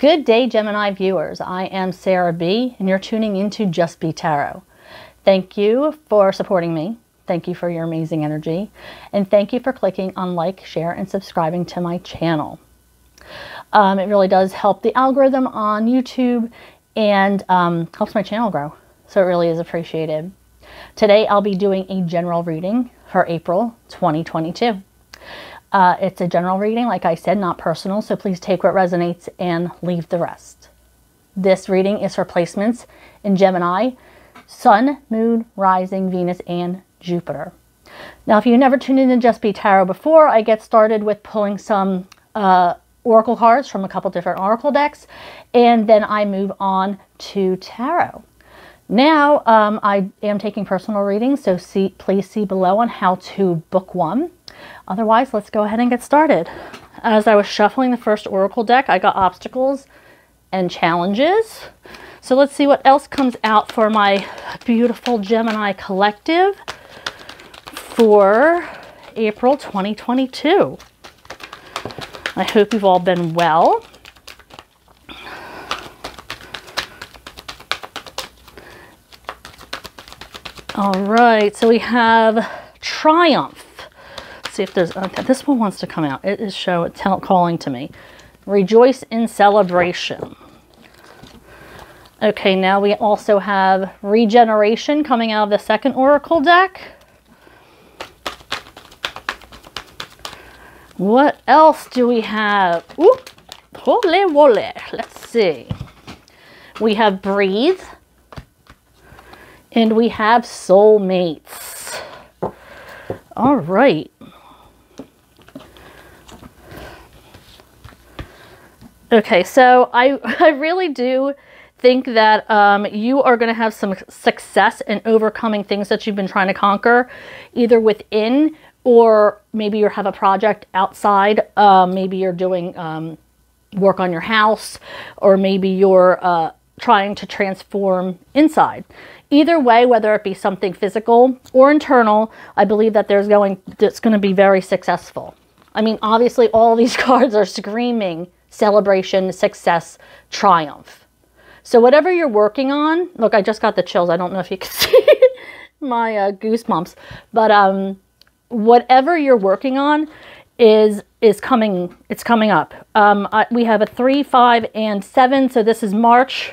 Good day, Gemini viewers. I am Sarah B, and you're tuning into Just B.E.E. Tarot. Thank you for supporting me. Thank you for your amazing energy. And thank you for clicking on like, share, and subscribing to my channel. Um, it really does help the algorithm on YouTube and um, helps my channel grow. So it really is appreciated. Today I'll be doing a general reading for April 2022. Uh, it's a general reading, like I said, not personal, so please take what resonates and leave the rest. This reading is for placements in Gemini, Sun, Moon, Rising, Venus, and Jupiter. Now, if you never tuned in to Just B.E.E. Tarot before, I get started with pulling some uh, oracle cards from a couple different oracle decks, and then I move on to tarot. Now, um, I am taking personal readings, so see, please see below on how to book one. Otherwise, let's go ahead and get started. As I was shuffling the first Oracle deck, I got obstacles and challenges. So let's see what else comes out for my beautiful Gemini collective for April 2022. I hope you've all been well. All right, so we have Triumph see if there's, okay, this one wants to come out. It is show, it tell, calling to me. Rejoice in celebration. Okay, now we also have regeneration coming out of the second oracle deck. What else do we have? Ooh, holy moly. Let's see. We have breathe. And we have soulmates. All right. Okay, so I, I really do think that um, you are going to have some success in overcoming things that you've been trying to conquer, either within or maybe you have a project outside. Um, maybe you're doing um, work on your house, or maybe you're uh, trying to transform inside. Either way, whether it be something physical or internal, I believe that there's going it's going to be very successful. I mean, obviously, all these cards are screaming celebration, success, triumph. So whatever you're working on, look, I just got the chills. I don't know if you can see my uh, goosebumps, but um, whatever you're working on is is coming. It's coming up. Um, I, we have a three, five, and seven. So this is March,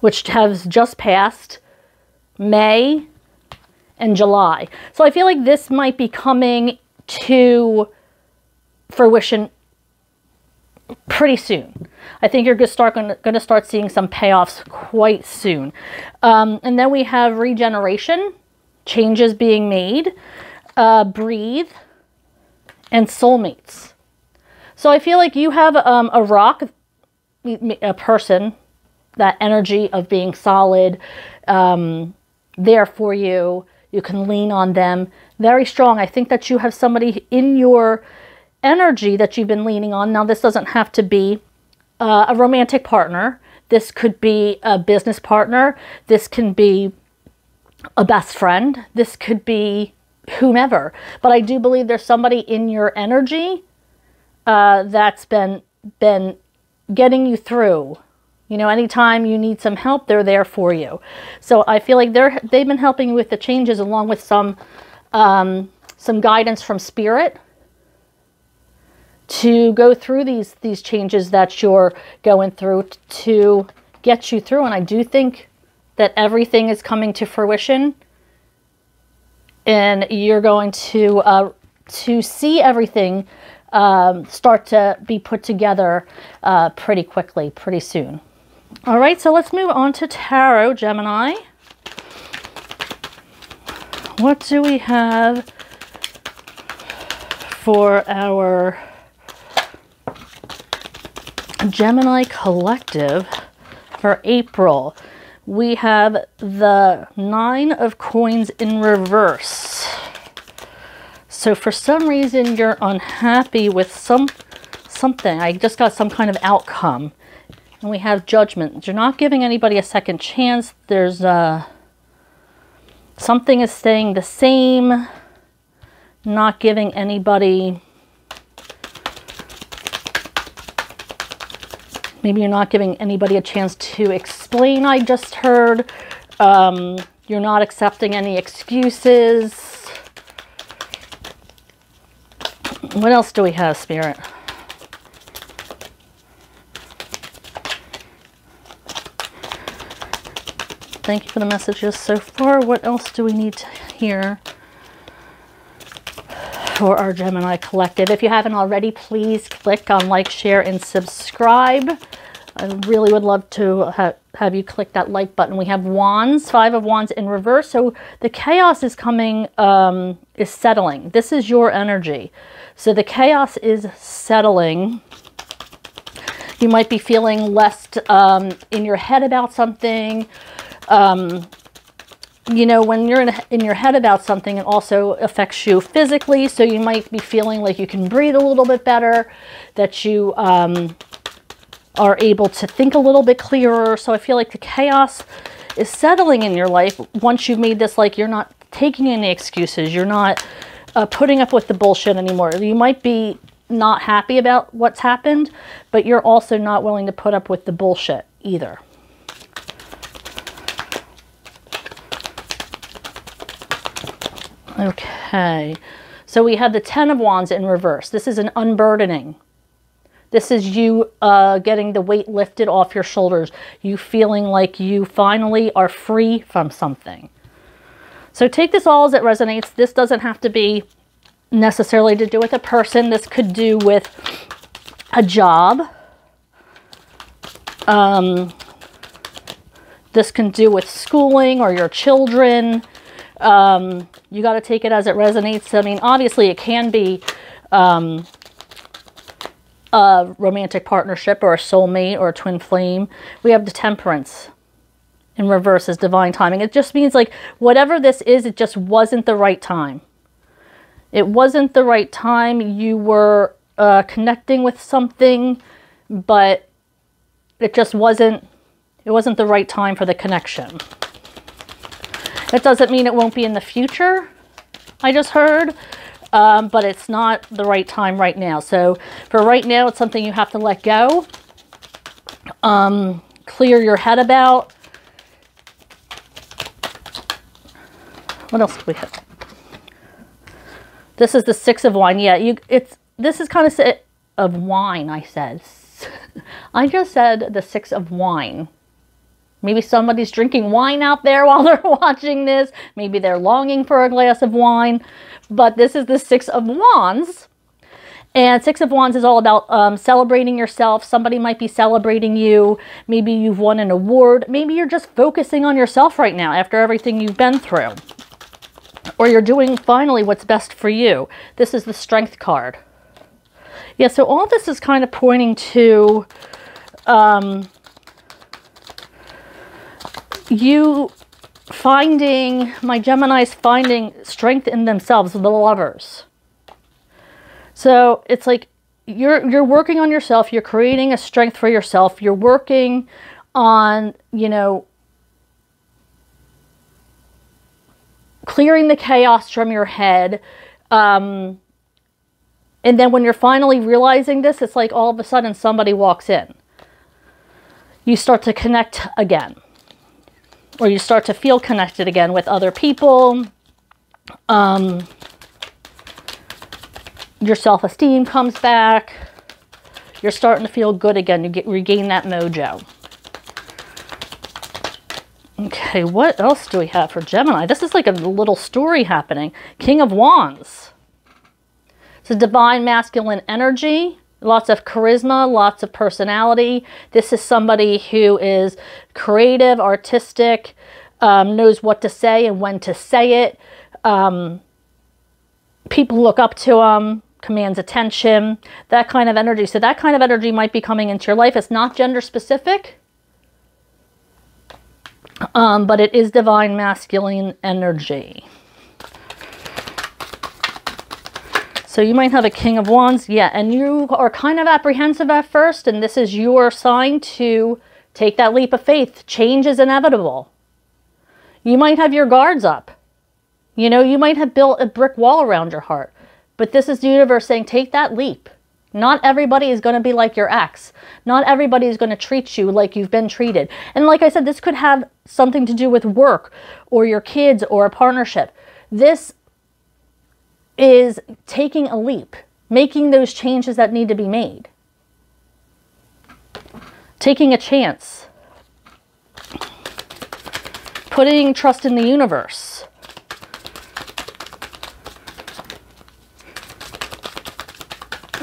which has just passed, May, and July. So I feel like this might be coming to fruition pretty soon. I think you're going to start seeing some payoffs quite soon. Um, and then we have regeneration, changes being made, uh, breathe, and soulmates. So I feel like you have um, a rock, a person, that energy of being solid, um, there for you. You can lean on them. Very strong. I think that you have somebody in your energy that you've been leaning on. Now, this doesn't have to be uh, a romantic partner. This could be a business partner. This can be a best friend. This could be whomever. But I do believe there's somebody in your energy uh, that's been been getting you through. You know, anytime you need some help, they're there for you. So I feel like they're they've been helping you with the changes along with some um, some guidance from spirit to go through these these changes that you're going through to get you through and I do think that everything is coming to fruition and you're going to uh, to see everything um, start to be put together uh, pretty quickly, pretty soon. All right, so let's move on to Tarot, Gemini. What do we have for our Gemini Collective for April. We have the Nine of Coins in reverse. So for some reason you're unhappy with some something. I just got some kind of outcome. And we have Judgment. You're not giving anybody a second chance. There's uh, something is staying the same. Not giving anybody Maybe you're not giving anybody a chance to explain, I just heard. Um, you're not accepting any excuses. What else do we have, Spirit? Thank you for the messages so far. What else do we need to hear for our Gemini Collective? If you haven't already, please click on like, share, and subscribe. I really would love to ha have you click that like button. We have Wands, Five of Wands in reverse. So the chaos is coming, um, is settling. This is your energy. So the chaos is settling. You might be feeling less um, in your head about something um, you know, when you're in, in your head about something, it also affects you physically. So you might be feeling like you can breathe a little bit better, that you um, are able to think a little bit clearer. So I feel like the chaos is settling in your life once you've made this like you're not taking any excuses. You're not uh, putting up with the bullshit anymore. You might be not happy about what's happened, but you're also not willing to put up with the bullshit either. Okay, so we have the Ten of Wands in reverse. This is an unburdening. This is you uh, getting the weight lifted off your shoulders. You feeling like you finally are free from something. So take this all as it resonates. This doesn't have to be necessarily to do with a person. This could do with a job. Um, this can do with schooling or your children. Um, you got to take it as it resonates. I mean, obviously it can be um, a romantic partnership or a soulmate or a twin flame. We have the temperance in reverse as divine timing. It just means like whatever this is, it just wasn't the right time. It wasn't the right time. You were uh, connecting with something, but it just wasn't, it wasn't the right time for the connection. That doesn't mean it won't be in the future, I just heard, um, but it's not the right time right now. So for right now, it's something you have to let go, um, clear your head about. What else do we have? This is the six of wine. Yeah, you. It's this is kind of of wine. I said. I just said the six of wine. Maybe somebody's drinking wine out there while they're watching this. Maybe they're longing for a glass of wine. But this is the Six of Wands. And Six of Wands is all about um, celebrating yourself. Somebody might be celebrating you. Maybe you've won an award. Maybe you're just focusing on yourself right now after everything you've been through. Or you're doing finally what's best for you. This is the Strength card. Yeah, so all this is kind of pointing to um, you finding, my Gemini's finding strength in themselves, the lovers. So it's like you're you're working on yourself, you're creating a strength for yourself, you're working on, you know, clearing the chaos from your head. Um, and then when you're finally realizing this, it's like all of a sudden somebody walks in. You start to connect again or you start to feel connected again with other people. Um, your self-esteem comes back. You're starting to feel good again. You get regain that mojo. Okay, what else do we have for Gemini? This is like a little story happening. King of Wands. It's a divine masculine energy lots of charisma, lots of personality. This is somebody who is creative, artistic, um, knows what to say and when to say it. Um, people look up to him, commands attention, that kind of energy. So that kind of energy might be coming into your life. It's not gender specific, um, but it is divine masculine energy. So you might have a King of Wands, yeah, and you are kind of apprehensive at first, and this is your sign to take that leap of faith. Change is inevitable. You might have your guards up. You know, you might have built a brick wall around your heart, but this is the universe saying, take that leap. Not everybody is going to be like your ex. Not everybody is going to treat you like you've been treated. And like I said, this could have something to do with work or your kids or a partnership. This is taking a leap, making those changes that need to be made, taking a chance, putting trust in the universe.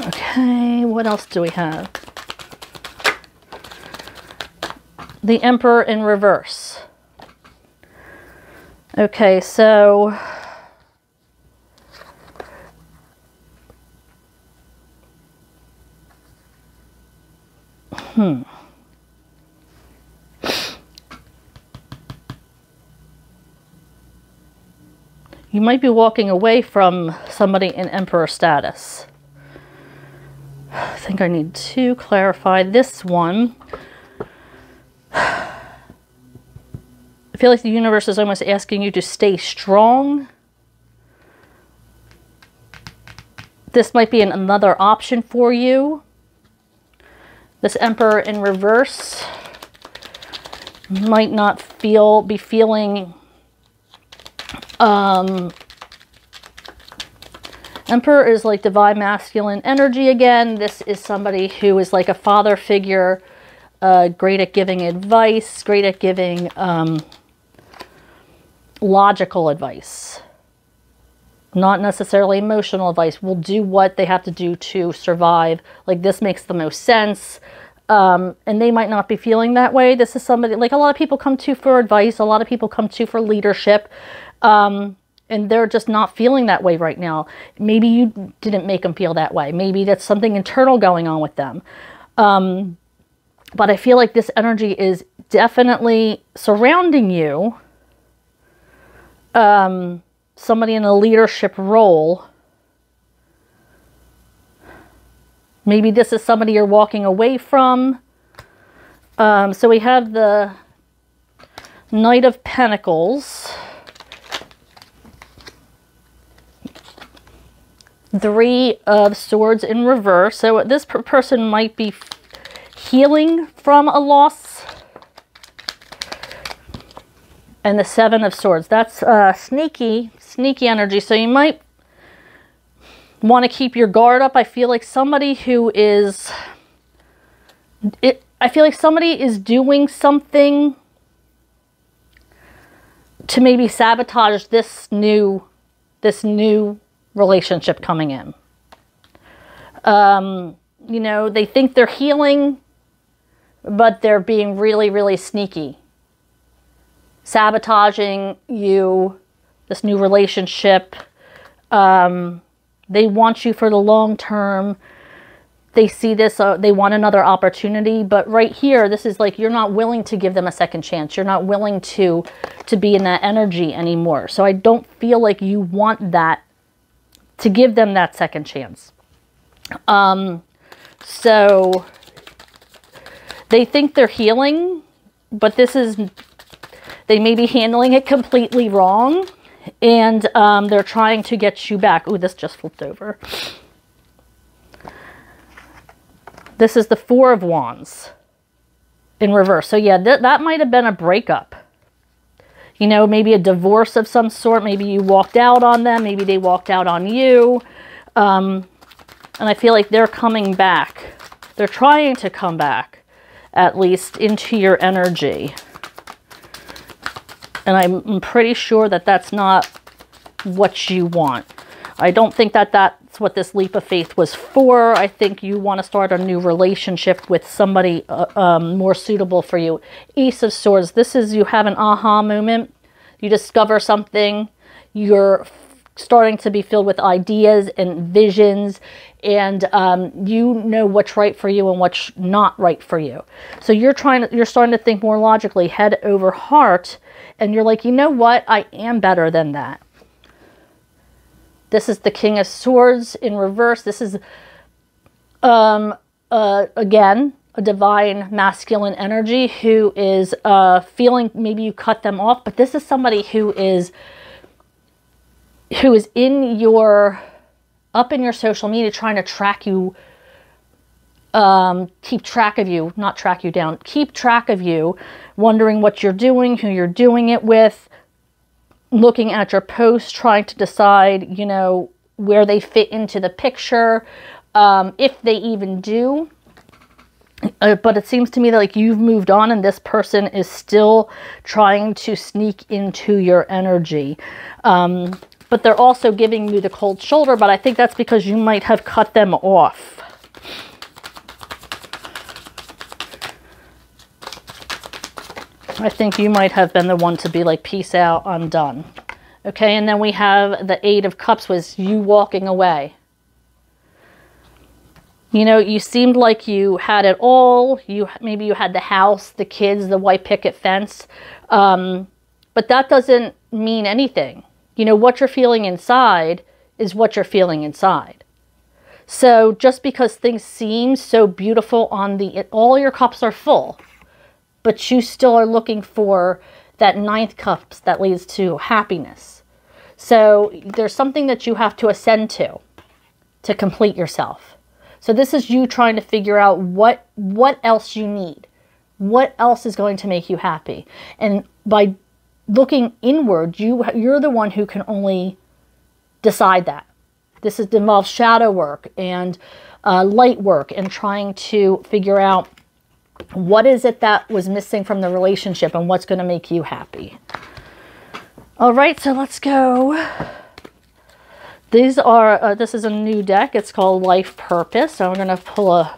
Okay, what else do we have? The Emperor in reverse. Okay, so Hmm. You might be walking away from somebody in emperor status. I think I need to clarify this one. I feel like the universe is almost asking you to stay strong. This might be an, another option for you. This Emperor in reverse might not feel be feeling um, Emperor is like divine masculine energy again. This is somebody who is like a father figure, uh, great at giving advice, great at giving um, logical advice. Not necessarily emotional advice. Will do what they have to do to survive. Like this makes the most sense um, and they might not be feeling that way. This is somebody, like a lot of people come to for advice, a lot of people come to for leadership, um, and they're just not feeling that way right now. Maybe you didn't make them feel that way. Maybe that's something internal going on with them. Um, but I feel like this energy is definitely surrounding you. Um, somebody in a leadership role Maybe this is somebody you're walking away from. Um, so we have the Knight of Pentacles. Three of Swords in reverse. So this per person might be healing from a loss. And the Seven of Swords. That's uh, sneaky, sneaky energy. So you might want to keep your guard up. I feel like somebody who is it I feel like somebody is doing something to maybe sabotage this new this new relationship coming in. Um, you know, they think they're healing, but they're being really, really sneaky. Sabotaging you, this new relationship. Um, they want you for the long term. They see this, uh, they want another opportunity. But right here, this is like you're not willing to give them a second chance. You're not willing to, to be in that energy anymore. So I don't feel like you want that, to give them that second chance. Um, so they think they're healing, but this is, they may be handling it completely wrong and um, they're trying to get you back. Oh, this just flipped over. This is the Four of Wands in reverse. So yeah, th that might have been a breakup. You know, maybe a divorce of some sort. Maybe you walked out on them. Maybe they walked out on you. Um, and I feel like they're coming back. They're trying to come back, at least, into your energy. And I'm pretty sure that that's not what you want. I don't think that that's what this leap of faith was for. I think you want to start a new relationship with somebody uh, um, more suitable for you. Ace of Swords. This is you have an aha moment. You discover something. You're starting to be filled with ideas and visions and um, you know what's right for you and what's not right for you. So you're trying to, you're starting to think more logically, head over heart, and you're like, you know what? I am better than that. This is the King of Swords in reverse. This is, um, uh, again, a divine masculine energy who is uh, feeling maybe you cut them off, but this is somebody who is who is in your up in your social media trying to track you um, keep track of you, not track you down, keep track of you, wondering what you're doing, who you're doing it with, looking at your posts, trying to decide, you know, where they fit into the picture, um, if they even do. Uh, but it seems to me that like you've moved on and this person is still trying to sneak into your energy. Um, but they're also giving you the cold shoulder, but I think that's because you might have cut them off. I think you might have been the one to be like, peace out, I'm done. Okay, and then we have the Eight of Cups was you walking away. You know, you seemed like you had it all. You Maybe you had the house, the kids, the white picket fence. Um, but that doesn't mean anything. You know, what you're feeling inside is what you're feeling inside. So just because things seem so beautiful on the, all your cups are full but you still are looking for that ninth cups that leads to happiness. So there's something that you have to ascend to to complete yourself. So this is you trying to figure out what what else you need. What else is going to make you happy? And by looking inward, you you're the one who can only decide that. This is, involves shadow work and uh, light work and trying to figure out what is it that was missing from the relationship and what's going to make you happy? All right, so let's go. These are, uh, this is a new deck. It's called Life Purpose. So I'm going to pull a,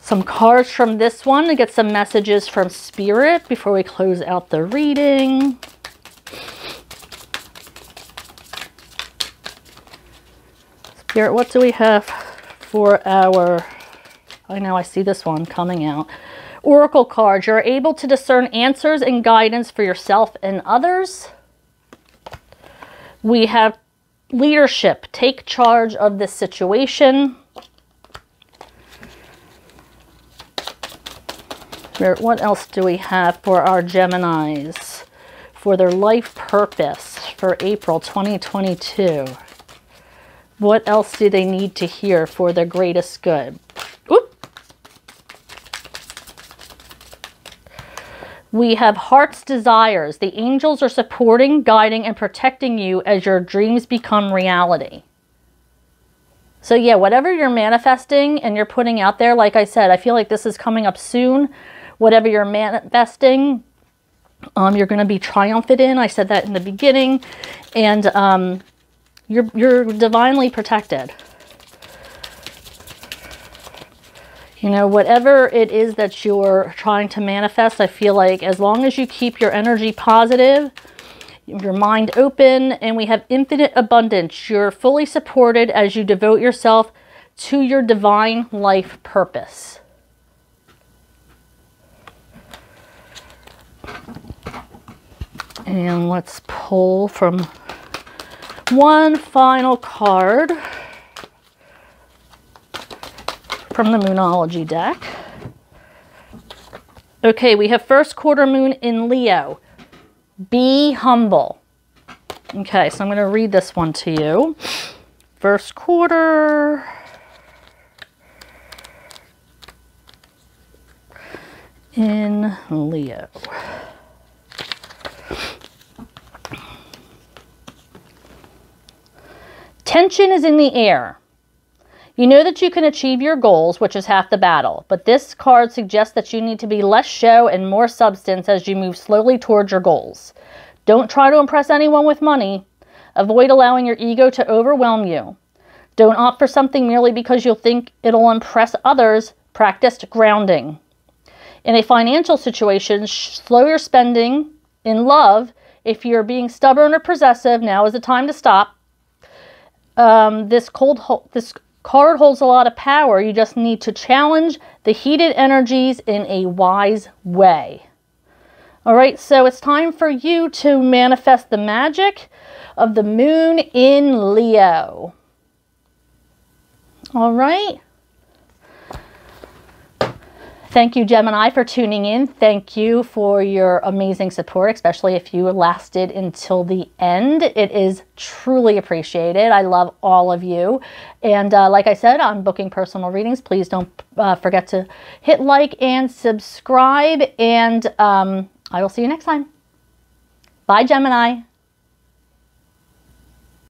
some cards from this one to get some messages from Spirit before we close out the reading. Spirit, what do we have for our I know I see this one coming out. Oracle cards. You're able to discern answers and guidance for yourself and others. We have leadership. Take charge of this situation. What else do we have for our Geminis? For their life purpose for April 2022. What else do they need to hear for their greatest good? We have heart's desires. The angels are supporting, guiding, and protecting you as your dreams become reality. So yeah, whatever you're manifesting and you're putting out there, like I said, I feel like this is coming up soon. Whatever you're manifesting, um, you're going to be triumphant in. I said that in the beginning. And um, you're, you're divinely protected. You know, whatever it is that you're trying to manifest, I feel like as long as you keep your energy positive, your mind open, and we have infinite abundance, you're fully supported as you devote yourself to your divine life purpose. And let's pull from one final card from the Moonology deck. Okay, we have first quarter moon in Leo. Be humble. Okay, so I'm going to read this one to you. First quarter. In Leo. Tension is in the air. You know that you can achieve your goals, which is half the battle, but this card suggests that you need to be less show and more substance as you move slowly towards your goals. Don't try to impress anyone with money. Avoid allowing your ego to overwhelm you. Don't opt for something merely because you'll think it'll impress others. Practice grounding. In a financial situation, slow your spending. In love, if you're being stubborn or possessive, now is the time to stop. Um, this cold, this Card holds a lot of power. You just need to challenge the heated energies in a wise way. All right, so it's time for you to manifest the magic of the moon in Leo. All right. Thank you, Gemini, for tuning in. Thank you for your amazing support, especially if you lasted until the end. It is truly appreciated. I love all of you. And uh, like I said, on booking personal readings, please don't uh, forget to hit like and subscribe. And um, I will see you next time. Bye, Gemini.